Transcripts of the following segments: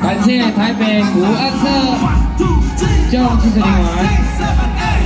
感谢台北福安社交通汽车人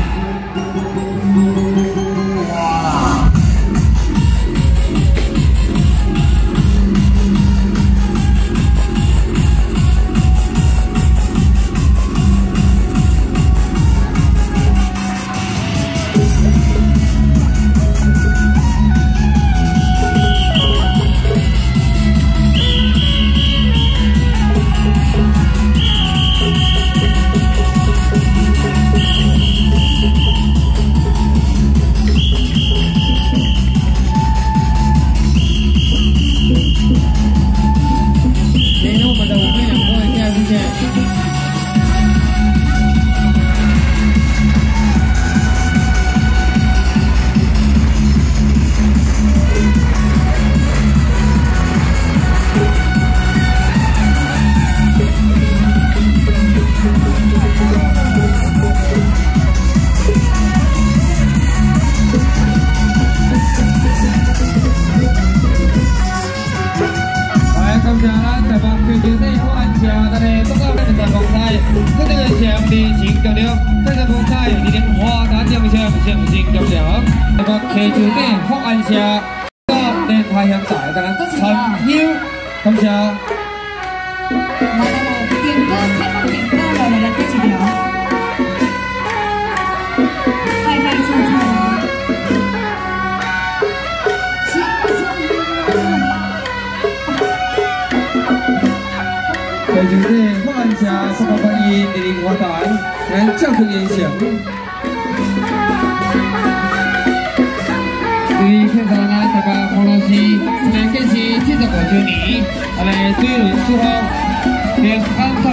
电台现在，咱参与，感谢。来来来，点歌，开放点歌，来来来，开始聊。嗨嗨唱唱。在球队福安社福安观音二零花坛，咱正式演唱。 对于庆祝咱台北黄老师今年建市七十五周年，咱的水轮祝福，平安照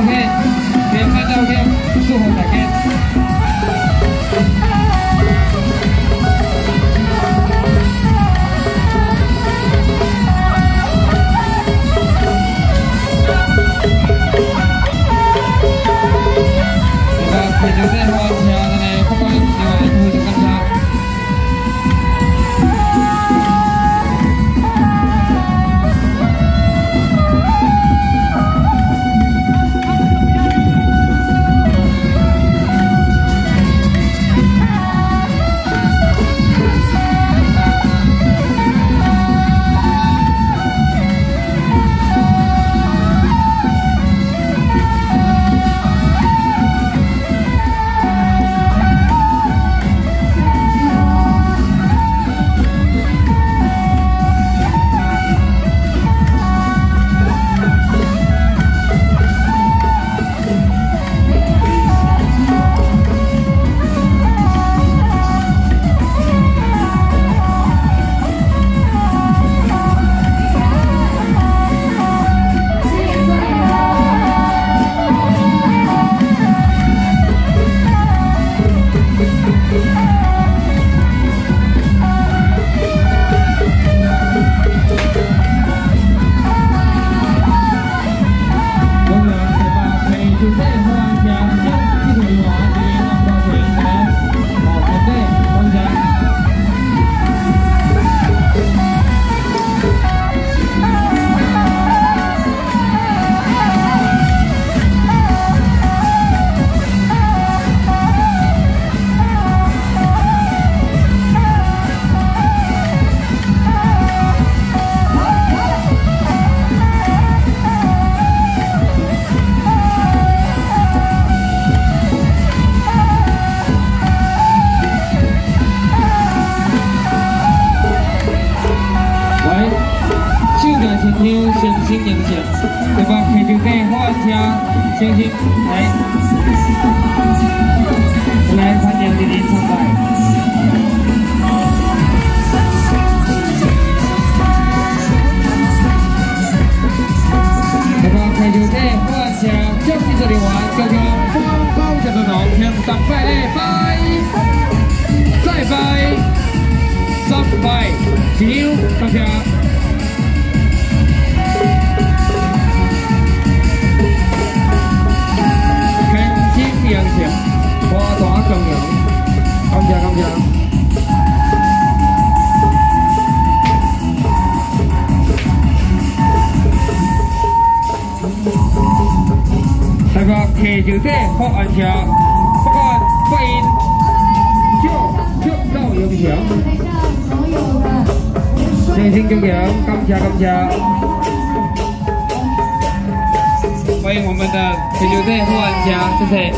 形象，对吧？开场底好安车，星星来，来欢迎莅临参拜。对吧？开场底好安车，将技术人员叫做花包着的农向上拜拜，再拜，三拜，一张，感 thế chữ thế họ ăn chéo các con quay in trước trước đâu yêu chéo xin xin chung kiểu cầm chéo cầm chéo quay của mình là thế chữ thế họ ăn chéo thế thế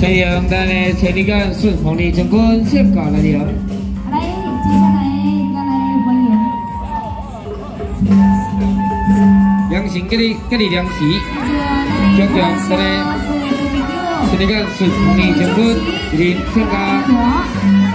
thế giờ chúng ta sẽ đi gần xuống phòng đi chúng con xếp cả là gì đó đây, chị ra này 迎。良心给你，给你良心。将将咱的千里眼顺丰利将军，莅临参加。